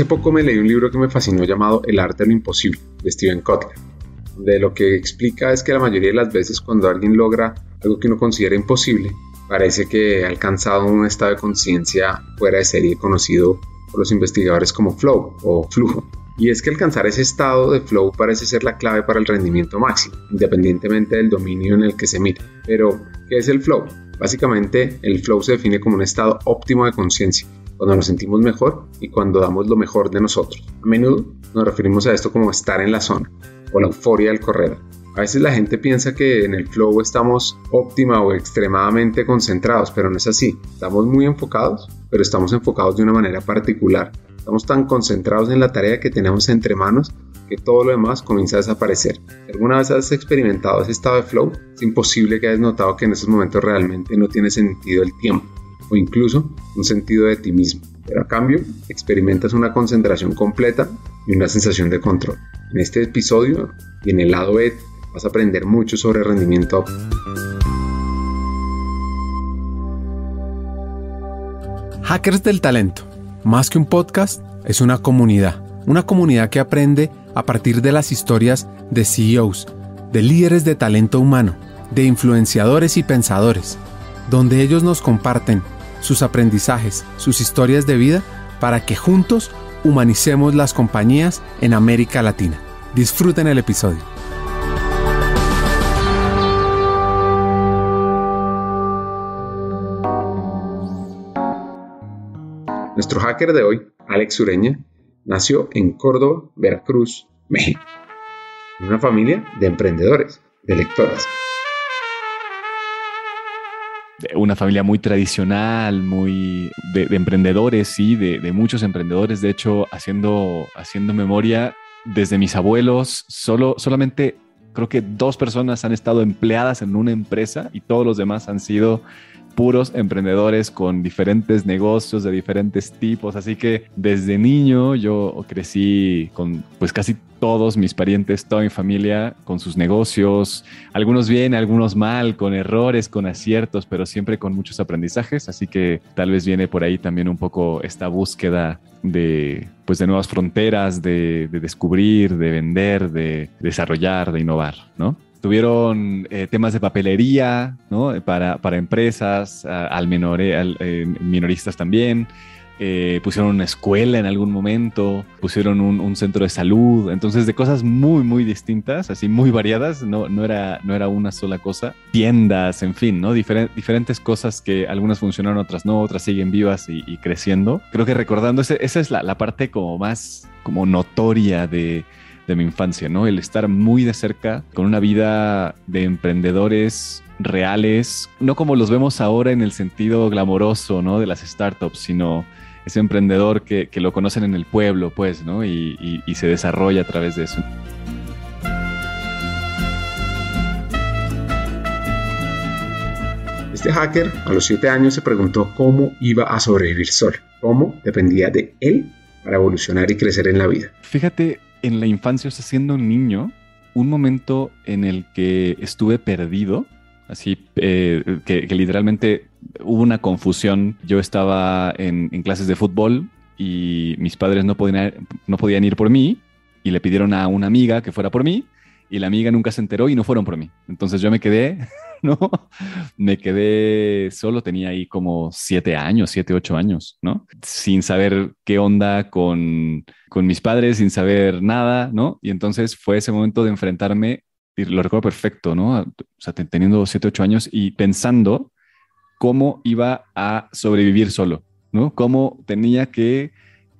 Hace poco me leí un libro que me fascinó llamado El arte de lo imposible, de Steven Kotler, de lo que explica es que la mayoría de las veces cuando alguien logra algo que uno considera imposible, parece que ha alcanzado un estado de conciencia fuera de serie conocido por los investigadores como flow o flujo. Y es que alcanzar ese estado de flow parece ser la clave para el rendimiento máximo, independientemente del dominio en el que se mire. Pero, ¿qué es el flow? Básicamente, el flow se define como un estado óptimo de conciencia, cuando nos sentimos mejor y cuando damos lo mejor de nosotros. A menudo nos referimos a esto como estar en la zona o la euforia del correr. A veces la gente piensa que en el flow estamos óptima o extremadamente concentrados, pero no es así. Estamos muy enfocados, pero estamos enfocados de una manera particular. Estamos tan concentrados en la tarea que tenemos entre manos que todo lo demás comienza a desaparecer. Si alguna vez has experimentado ese estado de flow, es imposible que hayas notado que en esos momentos realmente no tiene sentido el tiempo o incluso un sentido de ti mismo. Pero a cambio, experimentas una concentración completa y una sensación de control. En este episodio y en el lado B vas a aprender mucho sobre rendimiento Hackers del Talento. Más que un podcast, es una comunidad. Una comunidad que aprende a partir de las historias de CEOs, de líderes de talento humano, de influenciadores y pensadores, donde ellos nos comparten sus aprendizajes, sus historias de vida, para que juntos humanicemos las compañías en América Latina. Disfruten el episodio. Nuestro hacker de hoy, Alex Ureña, nació en Córdoba, Veracruz, México, en una familia de emprendedores, de lectoras una familia muy tradicional, muy de, emprendedores, sí, de, muchos emprendedores. De hecho, haciendo, haciendo memoria, desde mis abuelos, solo, solamente creo que dos personas han estado empleadas en una empresa y todos los demás han sido puros emprendedores con diferentes negocios de diferentes tipos. Así que desde niño yo crecí con pues casi todos mis parientes, toda mi familia con sus negocios, algunos bien, algunos mal, con errores, con aciertos, pero siempre con muchos aprendizajes. Así que tal vez viene por ahí también un poco esta búsqueda de, pues de nuevas fronteras, de, de descubrir, de vender, de desarrollar, de innovar, ¿no? Tuvieron eh, temas de papelería ¿no? para, para empresas, al, menor, al eh, minoristas también. Eh, pusieron una escuela en algún momento, pusieron un, centro de salud, entonces de cosas muy, muy distintas, así muy variadas, no, no, era, no era una sola cosa, tiendas, en fin, ¿no? diferentes cosas que algunas funcionaron, otras no, otras siguen vivas y, creciendo. Creo que recordando, esa es la, la parte como más como notoria de, de mi infancia, ¿no? El estar muy de cerca con una vida de emprendedores reales, no como los vemos ahora en el sentido glamoroso, ¿no? De las startups, sino ese emprendedor que, lo conocen en el pueblo, pues, ¿no? Y, y se desarrolla a través de eso. Este hacker a los 7 años se preguntó cómo iba a sobrevivir solo, cómo dependía de él para evolucionar y crecer en la vida. Fíjate, en la infancia, o sea, siendo un niño, un momento en el que estuve perdido, así eh, que, literalmente hubo una confusión. Yo estaba en, clases de fútbol y mis padres no podían, no podían ir por mí y le pidieron a una amiga que fuera por mí y la amiga nunca se enteró y no fueron por mí. Entonces yo me quedé ¿no? Me quedé solo, tenía ahí como siete años, siete, ocho años, ¿no? Sin saber qué onda con, con mis padres, sin saber nada, ¿no? Y entonces fue ese momento de enfrentarme, y lo recuerdo perfecto, ¿no? O sea, teniendo siete, ocho años y pensando cómo iba a sobrevivir solo, ¿no? Cómo tenía que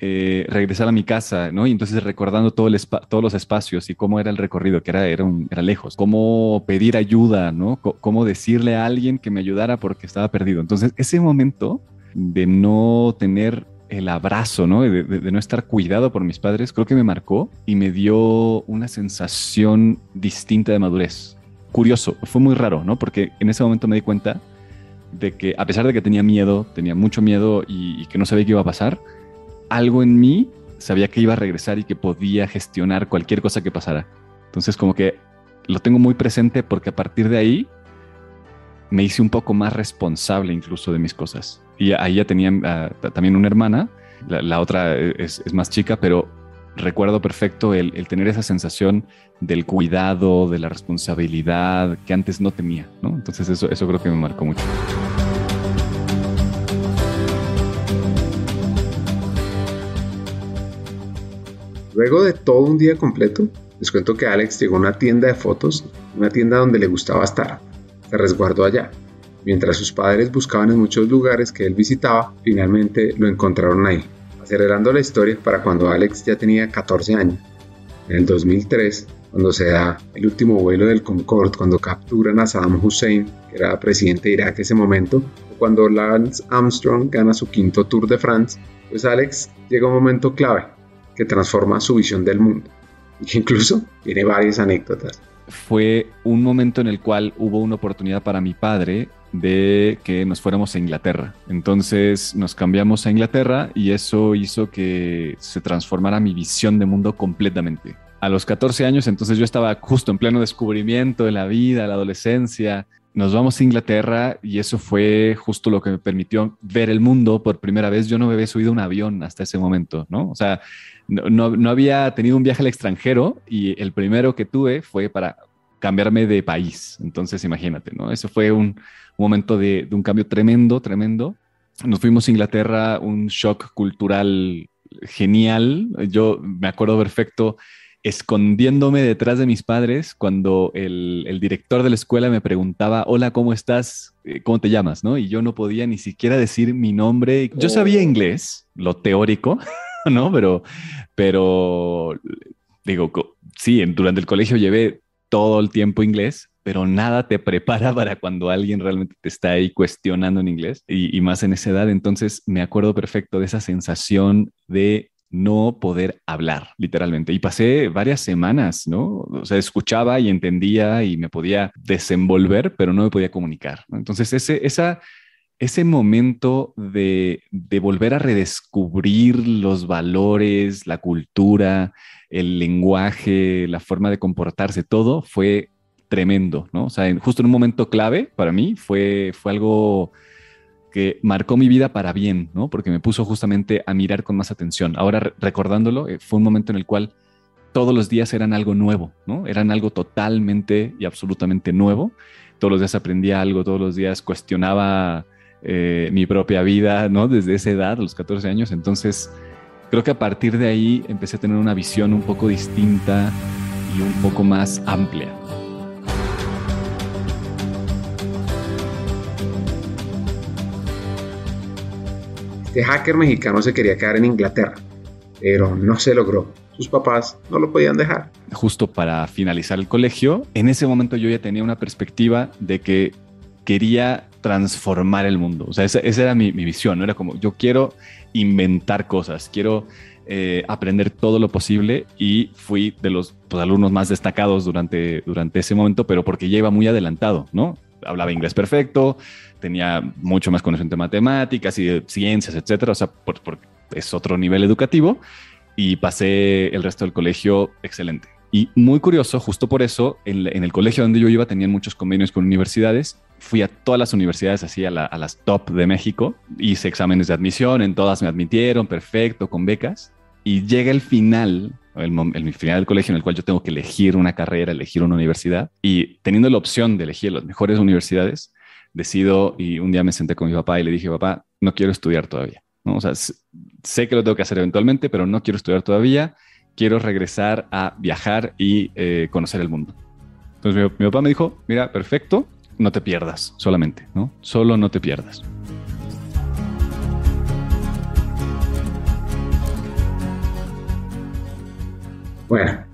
eh, regresar a mi casa, ¿no? Y entonces recordando todo el todos los espacios y cómo era el recorrido, que era, era, era lejos, cómo pedir ayuda, ¿no? cómo decirle a alguien que me ayudara porque estaba perdido. Entonces, ese momento de no tener el abrazo, ¿no? De, de, no estar cuidado por mis padres, creo que me marcó y me dio una sensación distinta de madurez. Curioso, fue muy raro, ¿no? Porque en ese momento me di cuenta de que a pesar de que tenía miedo, tenía mucho miedo y que no sabía qué iba a pasar, algo en mí sabía que iba a regresar y que podía gestionar cualquier cosa que pasara. Entonces como que lo tengo muy presente porque a partir de ahí me hice un poco más responsable incluso de mis cosas. Y ahí ya tenía ah, también una hermana la, otra es, más chica, pero recuerdo perfecto el, tener esa sensación del cuidado, de la responsabilidad que antes no tenía. Entonces eso, eso creo que me marcó mucho. Luego de todo un día completo, les cuento que Alex llegó a una tienda de fotos, una tienda donde le gustaba estar. Se resguardó allá. Mientras sus padres buscaban en muchos lugares que él visitaba, finalmente lo encontraron ahí. Acelerando la historia para cuando Alex ya tenía 14 años. En el 2003, cuando se da el último vuelo del Concorde, cuando capturan a Saddam Hussein, que era presidente de Irak en ese momento, o cuando Lance Armstrong gana su quinto Tour de France, pues Alex llega a un momento clave que transforma su visión del mundo. Incluso tiene varias anécdotas. Fue un momento en el cual hubo una oportunidad para mi padre de que nos fuéramos a Inglaterra. Entonces nos cambiamos a Inglaterra y eso hizo que se transformara mi visión de mundo completamente. A los 14 años, entonces yo estaba justo en pleno descubrimiento de la vida, la adolescencia, nos vamos a Inglaterra y eso fue justo lo que me permitió ver el mundo por primera vez. Yo no me había subido a un avión hasta ese momento, ¿no? O sea, no, no, había tenido un viaje al extranjero y el primero que tuve fue para cambiarme de país. Entonces, imagínate, ¿no? Eso fue un, momento de, de, un cambio tremendo, tremendo. Nos fuimos a Inglaterra, un shock cultural genial. Yo me acuerdo perfecto escondiéndome detrás de mis padres cuando el, director de la escuela me preguntaba, hola, ¿cómo estás? Eh, ¿Cómo te llamas? ¿no? Y yo no podía ni siquiera decir mi nombre. Yo sabía oh. inglés, lo teórico, ¿no? Pero, pero digo, sí, durante el colegio llevé todo el tiempo inglés, pero nada te prepara para cuando alguien realmente te está ahí cuestionando en inglés y, más en esa edad. Entonces me acuerdo perfecto de esa sensación de no poder hablar, literalmente. Y pasé varias semanas, ¿no? O sea, escuchaba y entendía y me podía desenvolver, pero no me podía comunicar. Entonces, esa, ese momento de, de, volver a redescubrir los valores, la cultura, el lenguaje, la forma de comportarse, todo fue tremendo, ¿no? O sea, justo en un momento clave para mí fue, fue algo que marcó mi vida para bien, ¿no? Porque me puso justamente a mirar con más atención. Ahora recordándolo, eh, fue un momento en el cual todos los días eran algo nuevo, ¿no? Eran algo totalmente y absolutamente nuevo. Todos los días aprendía algo, todos los días cuestionaba eh, mi propia vida, ¿no? Desde esa edad, a los 14 años. Entonces, creo que a partir de ahí empecé a tener una visión un poco distinta y un poco más amplia. Este hacker mexicano se quería quedar en Inglaterra, pero no se logró. Sus papás no lo podían dejar. Justo para finalizar el colegio, en ese momento yo ya tenía una perspectiva de que quería transformar el mundo. O sea, esa, era mi, visión, ¿no? Era como, yo quiero inventar cosas, quiero eh, aprender todo lo posible y fui de los pues, alumnos más destacados durante, durante ese momento, pero porque ya iba muy adelantado, ¿no? Hablaba inglés perfecto, tenía mucho más conocimiento de matemáticas y de ciencias, etcétera, o sea, es otro nivel educativo y pasé el resto del colegio excelente. Y muy curioso, justo por eso, en, el colegio donde yo iba tenían muchos convenios con universidades. Fui a todas las universidades, así a, las top de México. Hice exámenes de admisión, en todas me admitieron, perfecto, con becas. Y llega el final, el, el, final del colegio en el cual yo tengo que elegir una carrera, elegir una universidad. Y teniendo la opción de elegir las mejores universidades, decido y un día me senté con mi papá y le dije, papá, no quiero estudiar todavía. ¿no? O sea, sé que lo tengo que hacer eventualmente, pero no quiero estudiar todavía. Quiero regresar a viajar y eh, conocer el mundo. Entonces mi, papá me dijo, mira, perfecto, no te pierdas solamente, ¿no? Solo no te pierdas. Bueno,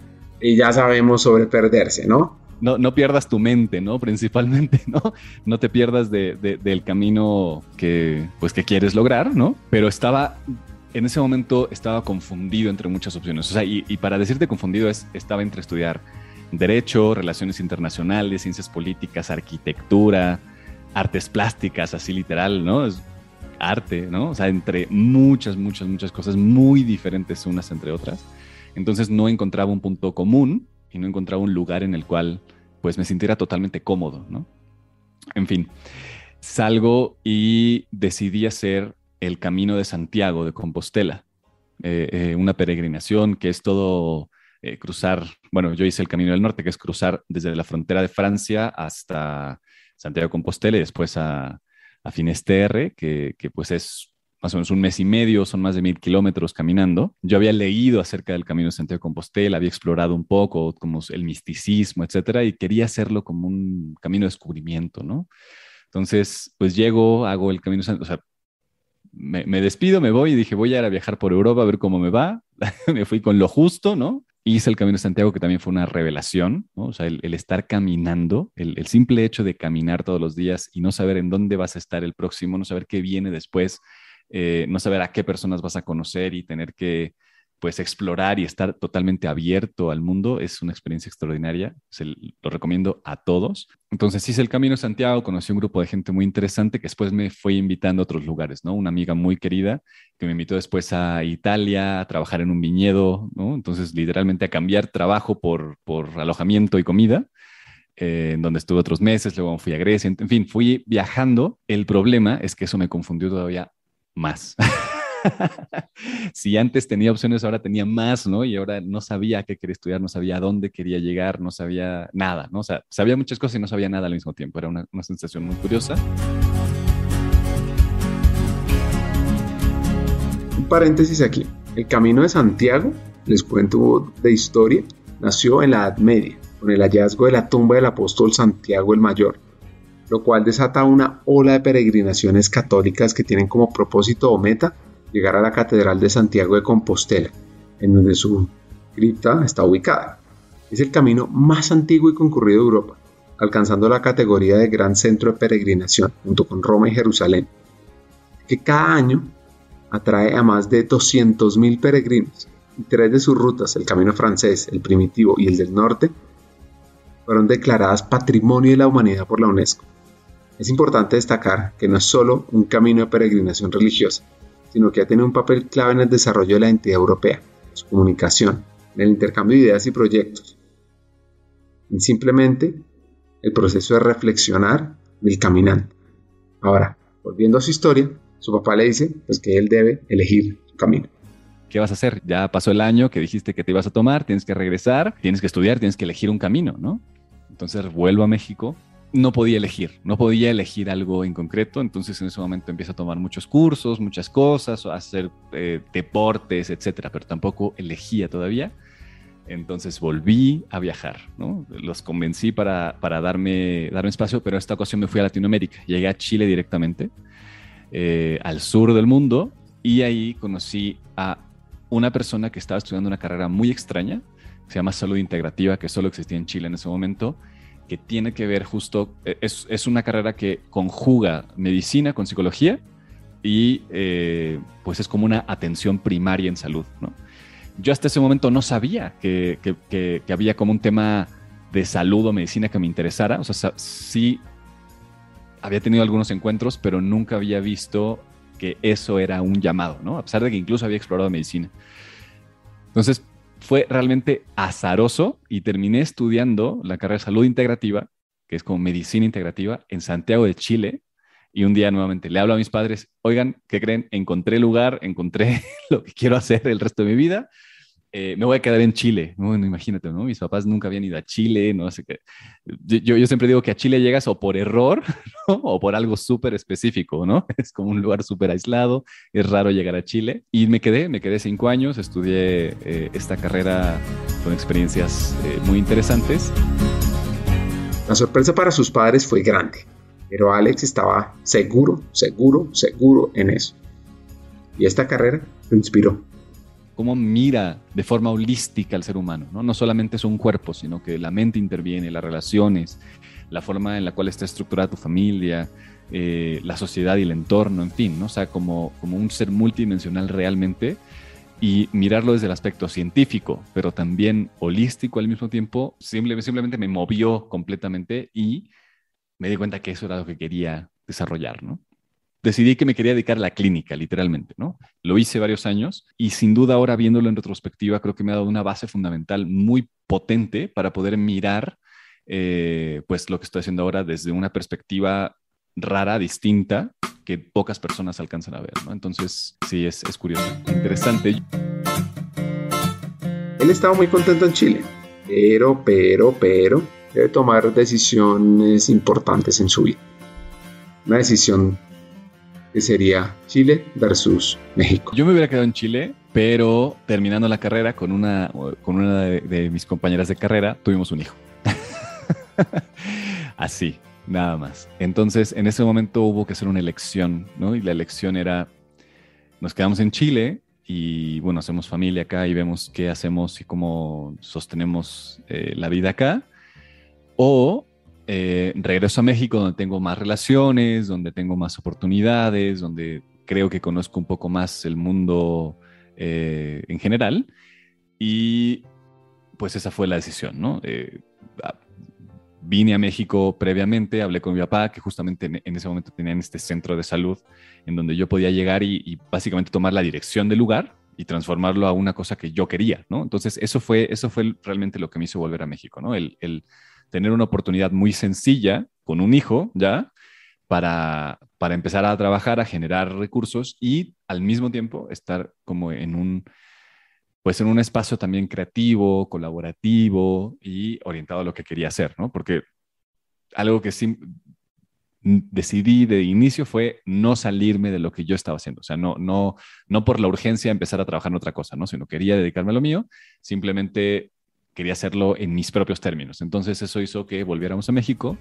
y ya sabemos sobre perderse, ¿no? no, no, pierdas tu mente, ¿no? Principalmente, ¿no? No te pierdas del camino que, pues, que quieres lograr, ¿no? Pero estaba, en ese momento estaba confundido entre muchas opciones. O sea, y, para decirte confundido es, estaba entre estudiar Derecho, Relaciones Internacionales, Ciencias Políticas, Arquitectura, Artes Plásticas, así literal, ¿no? Es arte, ¿no? O sea, entre muchas, muchas, muchas cosas muy diferentes unas entre otras. Entonces no encontraba un punto común y no encontraba un lugar en el cual pues me sintiera totalmente cómodo, ¿no? En fin, salgo y decidí hacer el Camino de Santiago de Compostela, eh, eh, una peregrinación que es todo eh, cruzar, bueno, yo hice el Camino del Norte, que es cruzar desde la frontera de Francia hasta Santiago de Compostela y después a, a Finisterre, que, que pues es más o menos un mes y medio, son más de mil kilómetros caminando. Yo había leído acerca del Camino de Santiago de Compostela, había explorado un poco como el misticismo, etcétera, y quería hacerlo como un camino de descubrimiento, ¿no? Entonces, pues llego, hago el Camino o sea, me, despido, me voy y dije, voy a ir a viajar por Europa a ver cómo me va. me fui con lo justo, ¿no? Hice el Camino de Santiago, que también fue una revelación, ¿no? O sea, el, estar caminando, el, simple hecho de caminar todos los días y no saber en dónde vas a estar el próximo, no saber qué viene después, eh, no saber a qué personas vas a conocer y tener que pues explorar y estar totalmente abierto al mundo es una experiencia extraordinaria. Se lo recomiendo a todos. Entonces hice el Camino de Santiago, conocí un grupo de gente muy interesante que después me fue invitando a otros lugares, ¿no? Una amiga muy querida que me invitó después a Italia a trabajar en un viñedo, ¿no? Entonces literalmente a cambiar trabajo por, por alojamiento y comida. Eh, en donde estuve otros meses, luego fui a Grecia, en fin, fui viajando. El problema es que eso me confundió todavía más. si antes tenía opciones, ahora tenía más, ¿no? Y ahora no sabía qué quería estudiar, no sabía dónde quería llegar, no sabía nada, ¿no? O sea, sabía muchas cosas y no sabía nada al mismo tiempo. Era una, una sensación muy curiosa. Un paréntesis aquí. El Camino de Santiago, les cuento de historia, nació en la Edad Media, con el hallazgo de la tumba del apóstol Santiago el Mayor, lo cual desata una ola de peregrinaciones católicas que tienen como propósito o meta llegar a la Catedral de Santiago de Compostela, en donde su cripta está ubicada. Es el camino más antiguo y concurrido de Europa, alcanzando la categoría de gran centro de peregrinación junto con Roma y Jerusalén, que cada año atrae a más de 200.000 peregrinos y tres de sus rutas, el camino francés, el primitivo y el del norte, fueron declaradas Patrimonio de la Humanidad por la UNESCO. Es importante destacar que no es solo un camino de peregrinación religiosa, sino que ha tenido un papel clave en el desarrollo de la entidad europea, su comunicación, en el intercambio de ideas y proyectos. Simplemente el proceso de reflexionar del caminante. Ahora, volviendo a su historia, su papá le dice pues, que él debe elegir su camino. ¿Qué vas a hacer? Ya pasó el año que dijiste que te ibas a tomar, tienes que regresar, tienes que estudiar, tienes que elegir un camino, ¿no? Entonces vuelvo a México no podía elegir, no podía elegir algo en concreto, entonces en ese momento empiezo a tomar muchos cursos, muchas cosas, a hacer eh, deportes, etcétera, pero tampoco elegía todavía. Entonces volví a viajar, ¿no? Los convencí para, para darme, darme espacio, pero esta ocasión me fui a Latinoamérica. Llegué a Chile directamente, eh, al sur del mundo, y ahí conocí a una persona que estaba estudiando una carrera muy extraña, se llama salud integrativa, que solo existía en Chile en ese momento, que tiene que ver justo, e, es, una carrera que conjuga medicina con psicología y eh, pues es como una atención primaria en salud. ¿no? Yo hasta ese momento no sabía que, había como un tema de salud o medicina que me interesara. O sea, sí había tenido algunos encuentros, pero nunca había visto que eso era un llamado, ¿no? A pesar de que incluso había explorado medicina. Entonces, fue realmente azaroso y terminé estudiando la carrera de salud integrativa, que es como medicina integrativa, en Santiago de Chile. Y un día nuevamente le hablo a mis padres, oigan, ¿qué creen? Encontré lugar, encontré lo que quiero hacer el resto de mi vida eh, me voy a quedar en Chile. Bueno, imagínate, ¿no? Mis papás nunca habían ido a Chile, no sé qué. Yo, siempre digo que a Chile llegas o por error o por algo súper específico, ¿no? Es como un lugar súper aislado, es raro llegar a Chile. Y me quedé, me quedé cinco años, estudié eh, esta carrera con experiencias eh, muy interesantes. La sorpresa para sus padres fue grande, pero Alex estaba seguro, seguro, seguro en eso. Y esta carrera lo inspiró cómo mira de forma holística al ser humano. ¿no? no solamente es un cuerpo, sino que la mente interviene, las relaciones, la forma en la cual está estructurada tu familia, eh, la sociedad y el entorno, en fin, ¿no? o sea, como, como un ser multidimensional realmente y mirarlo desde el aspecto científico, pero también holístico al mismo tiempo, simplemente me movió completamente y me di cuenta que eso era lo que quería desarrollar, ¿no? Decidí que me quería dedicar a la clínica, literalmente, ¿no? Lo hice varios años y sin duda ahora viéndolo en retrospectiva creo que me ha dado una base fundamental muy potente para poder mirar eh, pues lo que estoy haciendo ahora desde una perspectiva rara, distinta que pocas personas alcanzan a ver, ¿no? Entonces, sí, es, es curioso, interesante. Él estaba muy contento en Chile, pero, pero, pero, debe tomar decisiones importantes en su vida. Una decisión que sería Chile versus México. Yo me hubiera quedado en Chile, pero terminando la carrera con una, con una de, mis compañeras de carrera, tuvimos un hijo. Así, nada más. Entonces, en ese momento hubo que hacer una elección, ¿no? Y la elección era, nos quedamos en Chile y, bueno, hacemos familia acá y vemos qué hacemos y cómo sostenemos eh, la vida acá. O eh, regreso a México donde tengo más relaciones, donde tengo más oportunidades, donde creo que conozco un poco más el mundo eh, en general. Y pues esa fue la decisión, ¿no? Eh, vine a México previamente, hablé con mi papá, que justamente en, ese momento tenían este centro de salud en donde yo podía llegar y, básicamente tomar la dirección del lugar y transformarlo a una cosa que yo quería, ¿no? Entonces, eso fue, eso fue realmente lo que me hizo volver a México, ¿no? el, tener una oportunidad muy sencilla con un hijo, ¿ya? Para, para empezar a trabajar, a generar recursos y al mismo tiempo estar como en un, pues en un espacio también creativo, colaborativo y orientado a lo que quería hacer, ¿no? Porque algo que sí decidí de inicio fue no salirme de lo que yo estaba haciendo, o sea, no, no, no por la urgencia empezar a trabajar en otra cosa, ¿no? Sino quería dedicarme a lo mío, simplemente quería hacerlo en mis propios términos. Entonces eso hizo que volviéramos a México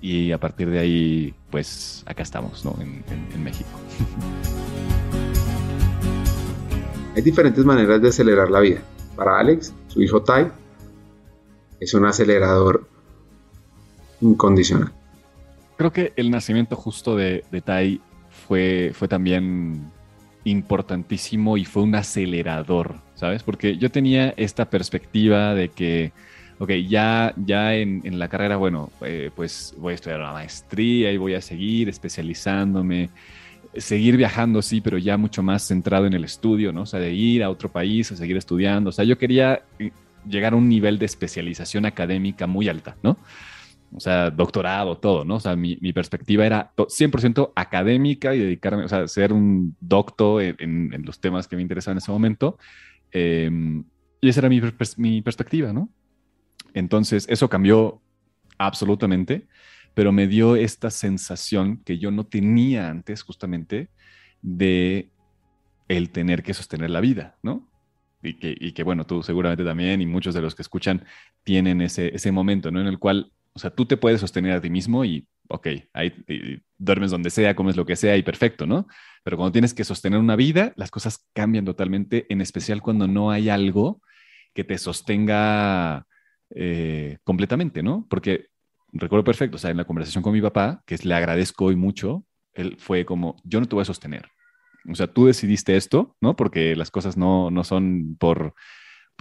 y a partir de ahí, pues acá estamos, ¿no? En, México. Hay diferentes maneras de acelerar la vida. Para Alex, su hijo Tai, es un acelerador incondicional. Creo que el nacimiento justo de, de Tai fue, fue también importantísimo y fue un acelerador, ¿sabes? Porque yo tenía esta perspectiva de que, ok, ya, ya en, la carrera, bueno, eh, pues voy a estudiar la maestría y voy a seguir especializándome, seguir viajando, sí, pero ya mucho más centrado en el estudio, ¿no? O sea, de ir a otro país, a seguir estudiando, o sea, yo quería eh, llegar a un nivel de especialización académica muy alta, ¿no? O sea, doctorado, todo, ¿no? O sea, mi, perspectiva era 100% académica y dedicarme, o sea, ser un doctor en, los temas que me interesaban en ese momento. Em, y esa era mi, mi perspectiva, ¿no? Entonces, eso cambió absolutamente, pero me dio esta sensación que yo no tenía antes, justamente, de el tener que sostener la vida, ¿no? Y que, y que, bueno, tú seguramente también y muchos de los que escuchan tienen ese, ese momento, ¿no? En el cual o sea, tú te puedes sostener a ti mismo y, ok, ahí duermes donde sea, comes lo que sea y perfecto, ¿no? Pero cuando tienes que sostener una vida, las cosas cambian totalmente, en especial cuando no hay algo que te sostenga eh, completamente, ¿no? Porque recuerdo perfecto, o sea, en la conversación con mi papá, que le agradezco hoy mucho, él fue como, yo no te voy a sostener. O sea, tú decidiste esto, ¿no? Porque las cosas no, no son por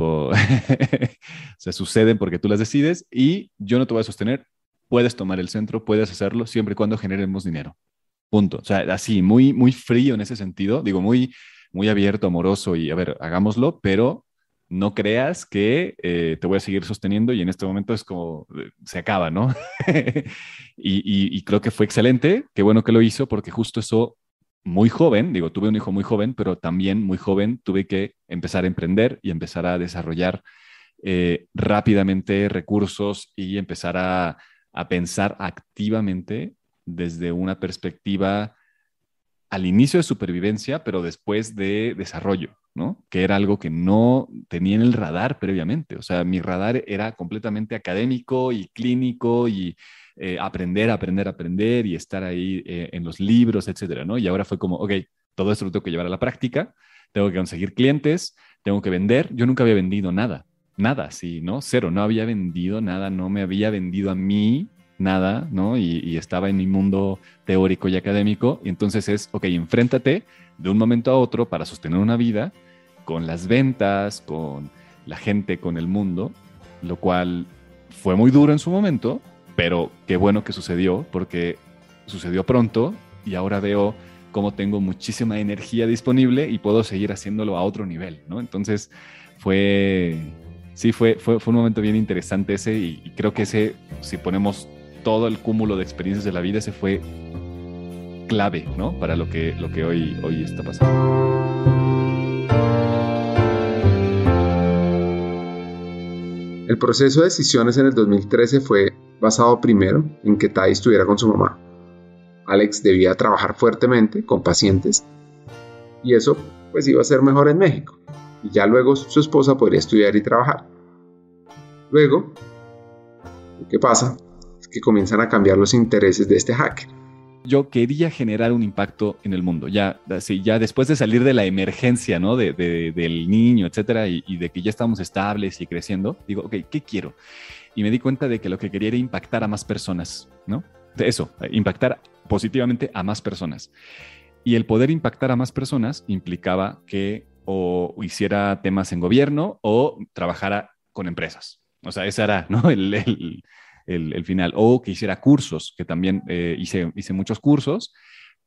se suceden porque tú las decides y yo no te voy a sostener. Puedes tomar el centro, puedes hacerlo siempre y cuando generemos dinero. Punto. O sea, así, muy, muy frío en ese sentido. Digo, muy, muy abierto, amoroso y a ver, hagámoslo, pero no creas que eh, te voy a seguir sosteniendo y en este momento es como eh, se acaba, ¿no? y, y, creo que fue excelente, qué bueno que lo hizo porque justo eso muy joven, digo, tuve un hijo muy joven, pero también muy joven tuve que empezar a emprender y empezar a desarrollar eh, rápidamente recursos y empezar a, pensar activamente desde una perspectiva al inicio de supervivencia, pero después de desarrollo, ¿no? Que era algo que no tenía en el radar previamente. O sea, mi radar era completamente académico y clínico y eh, aprender, aprender, aprender y estar ahí eh, en los libros, etcétera, ¿no? Y ahora fue como, ok, todo esto lo tengo que llevar a la práctica, tengo que conseguir clientes, tengo que vender. Yo nunca había vendido nada, nada, sí, ¿no? Cero, no había vendido nada, no me había vendido a mí nada, ¿no? Y, estaba en mi mundo teórico y académico. Y entonces es, ok, enfréntate de un momento a otro para sostener una vida con las ventas, con la gente, con el mundo, lo cual fue muy duro en su momento, pero qué bueno que sucedió porque sucedió pronto y ahora veo cómo tengo muchísima energía disponible y puedo seguir haciéndolo a otro nivel, ¿no? Entonces fue, sí, fue, fue, fue un momento bien interesante ese y creo que ese, si ponemos todo el cúmulo de experiencias de la vida, ese fue clave, ¿no? Para lo que, lo que hoy, hoy está pasando. El proceso de decisiones en el 2013 fue basado primero en que Tai estuviera con su mamá. Alex debía trabajar fuertemente con pacientes y eso pues iba a ser mejor en México y ya luego su esposa podría estudiar y trabajar. Luego, ¿qué pasa? Que comienzan a cambiar los intereses de este hacker yo quería generar un impacto en el mundo. Ya, ya después de salir de la emergencia, ¿no? De, del niño, etcétera, y, de que ya estamos estables y creciendo, digo, ok, ¿qué quiero? Y me di cuenta de que lo que quería era impactar a más personas, ¿no? De eso, impactar positivamente a más personas. Y el poder impactar a más personas implicaba que o hiciera temas en gobierno o trabajara con empresas. O sea, ese era ¿no? el, el, final, o que hiciera cursos, que también eh, hice, hice muchos cursos,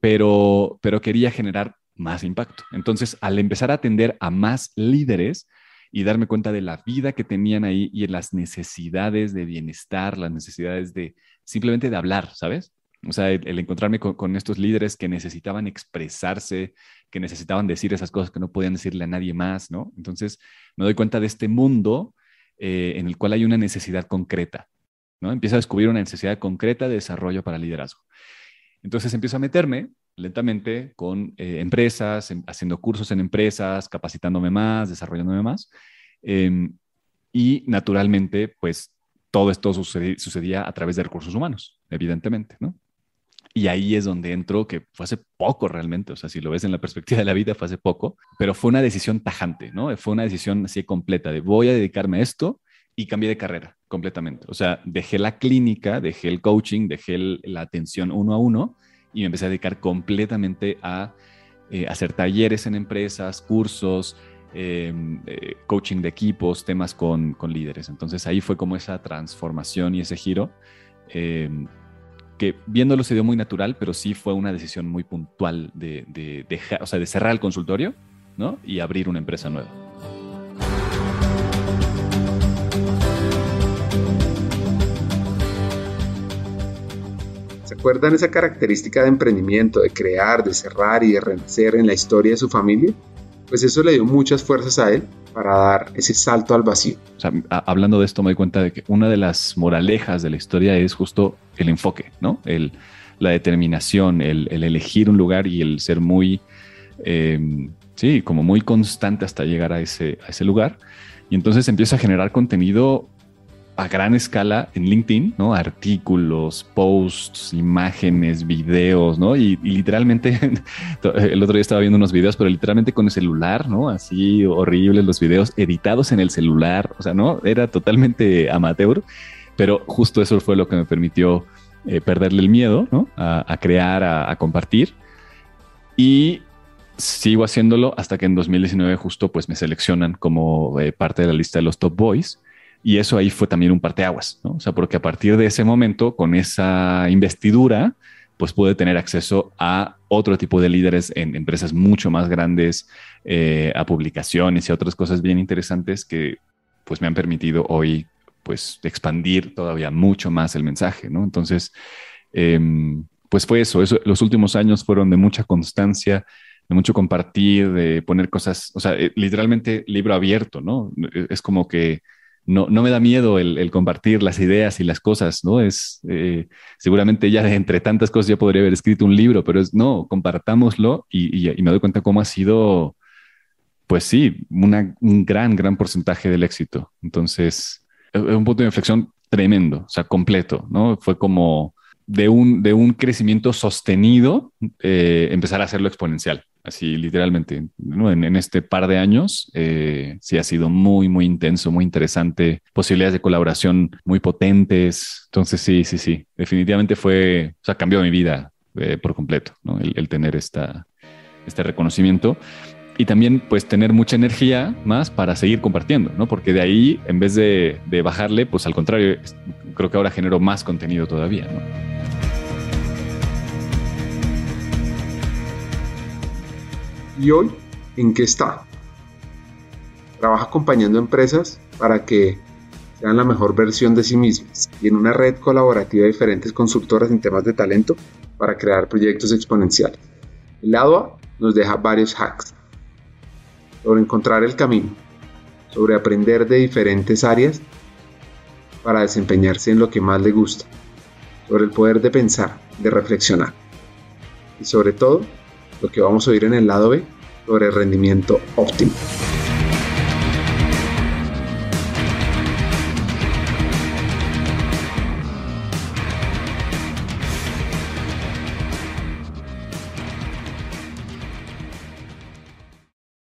pero, pero quería generar más impacto. Entonces, al empezar a atender a más líderes y darme cuenta de la vida que tenían ahí y en las necesidades de bienestar, las necesidades de simplemente de hablar, ¿sabes? O sea, el, encontrarme con, con, estos líderes que necesitaban expresarse, que necesitaban decir esas cosas que no podían decirle a nadie más, ¿no? Entonces, me doy cuenta de este mundo eh, en el cual hay una necesidad concreta. ¿No? Empiezo a descubrir una necesidad concreta de desarrollo para liderazgo. Entonces empiezo a meterme lentamente con eh, empresas, haciendo cursos en empresas, capacitándome más, desarrollándome más. Em, y naturalmente, pues todo esto sucedía, a través de recursos humanos, evidentemente, ¿no? Y ahí es donde entro, que fue hace poco realmente, o sea, si lo ves en la perspectiva de la vida, fue hace poco, pero fue una decisión tajante, ¿no? Fue una decisión así completa de voy a dedicarme a esto y cambié de carrera completamente. O sea, dejé la clínica, dejé el coaching, dejé la atención uno a uno y me empecé a dedicar completamente a eh, hacer talleres en empresas, cursos, em, eh, coaching de equipos, temas con, líderes. Entonces ahí fue como esa transformación y ese giro em, que viéndolo se dio muy natural, pero sí fue una decisión muy puntual de, de, o sea, de cerrar el consultorio ¿no? y abrir una empresa nueva. ¿Recuerdan esa característica de emprendimiento, de crear, de cerrar y de renacer en la historia de su familia? Pues eso le dio muchas fuerzas a él para dar ese salto al vacío. hablando de esto me doy cuenta de que una de las moralejas de la historia es justo el enfoque, ¿no? La determinación, el, elegir un lugar y el ser muy, em, sí, como muy constante hasta llegar a ese lugar. Y entonces empieza a generar contenido a gran escala en LinkedIn, ¿no? Artículos, posts, imágenes, videos, ¿no? Y, literalmente, el otro día estaba viendo unos videos, pero literalmente con el celular, ¿no? Así horribles los videos, editados en el celular, o sea, ¿no? Era totalmente amateur, pero justo eso fue lo que me permitió eh, perderle el miedo, ¿no? A, crear, a, compartir. Y sigo haciéndolo hasta que en 2019 justo pues me seleccionan como eh, parte de la lista de los top boys y eso ahí fue también un parteaguas, ¿no? O sea, porque a partir de ese momento, con esa investidura, pues pude tener acceso a otro tipo de líderes en empresas mucho más grandes, eh, a publicaciones y a otras cosas bien interesantes que pues me han permitido hoy pues expandir todavía mucho más el mensaje, ¿no? Entonces, em, pues fue eso, eso, los últimos años fueron de mucha constancia, de mucho compartir, de poner cosas, o sea, eh, literalmente libro abierto, ¿no? Es como que no, no me da miedo el, compartir las ideas y las cosas, ¿no? Es eh, seguramente ya entre tantas cosas ya podría haber escrito un libro, pero es no, compartámoslo y, me doy cuenta cómo ha sido, pues sí, un gran, gran porcentaje del éxito. Entonces, es un punto de inflexión tremendo, o sea, completo, ¿no? Fue como de un, de un crecimiento sostenido, eh, empezar a hacerlo exponencial así literalmente, en, este par de años, eh, sí ha sido muy, muy intenso, muy interesante, posibilidades de colaboración muy potentes. Entonces, sí, sí, sí, definitivamente fue, o sea, cambió mi vida eh, por completo, ¿no? el, tener esta, este reconocimiento. Y también, pues, tener mucha energía más para seguir compartiendo, ¿no? Porque de ahí, en vez de, de bajarle, pues, al contrario, creo que ahora genero más contenido todavía, ¿no? ¿Y hoy en qué está? Trabaja acompañando empresas para que sean la mejor versión de sí mismas y en una red colaborativa de diferentes consultoras en temas de talento para crear proyectos exponenciales. El lado nos deja varios hacks sobre encontrar el camino, sobre aprender de diferentes áreas para desempeñarse en lo que más le gusta, sobre el poder de pensar, de reflexionar y sobre todo lo que vamos a oír en el lado B sobre rendimiento óptimo.